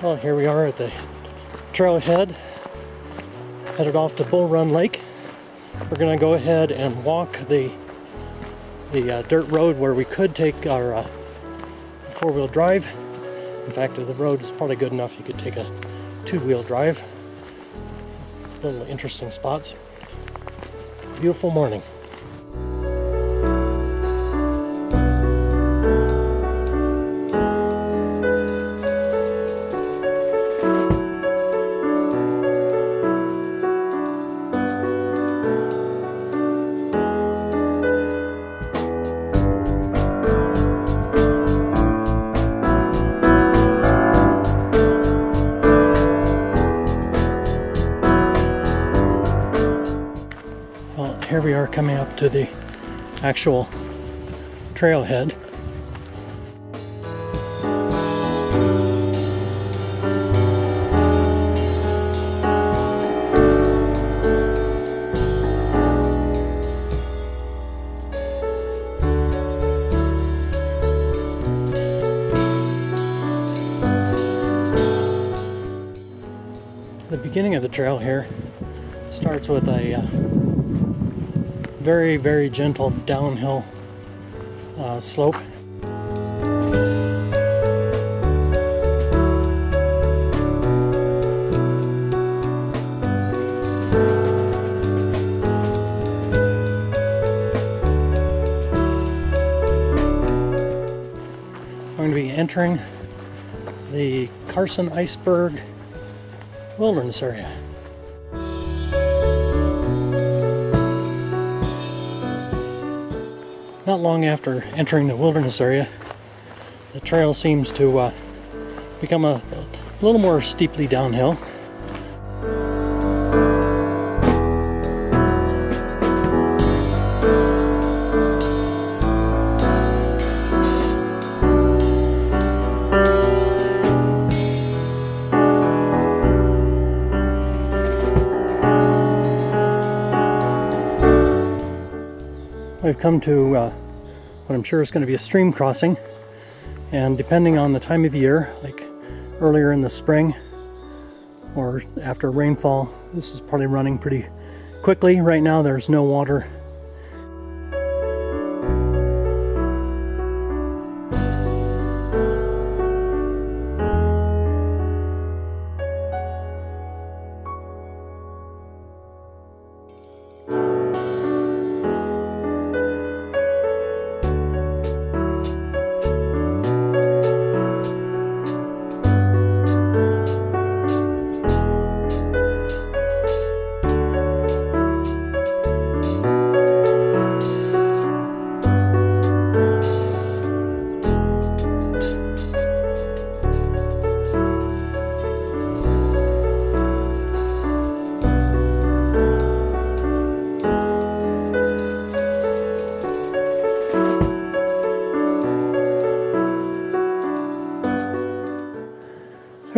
Well, here we are at the trailhead, headed off to Bull Run Lake. We're gonna go ahead and walk the the uh, dirt road where we could take our uh, four-wheel drive. In fact, the road is probably good enough you could take a two-wheel drive. Little interesting spots. Beautiful morning. We are coming up to the actual trailhead. The beginning of the trail here starts with a uh, very, very gentle downhill uh, slope. I'm going to be entering the Carson Iceberg Wilderness Area. Not long after entering the wilderness area, the trail seems to uh, become a, a little more steeply downhill. We've come to uh, what I'm sure is going to be a stream crossing. And depending on the time of the year like earlier in the spring or after rainfall this is probably running pretty quickly. Right now there's no water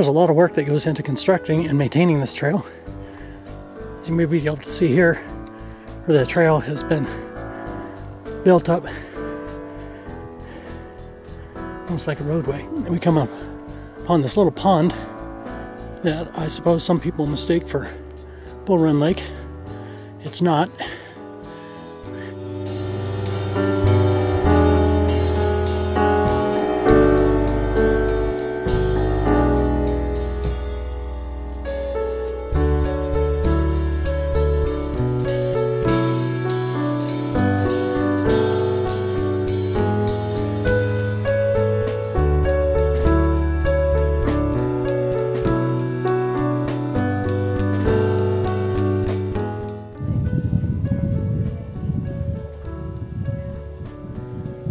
There's a lot of work that goes into constructing and maintaining this trail. As you may be able to see here, where the trail has been built up almost like a roadway. And we come up upon this little pond that I suppose some people mistake for Bull Run Lake. It's not.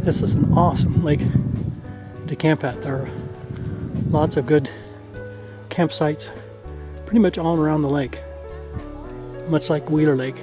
This is an awesome lake to camp at. There are lots of good campsites pretty much all around the lake, much like Wheeler Lake.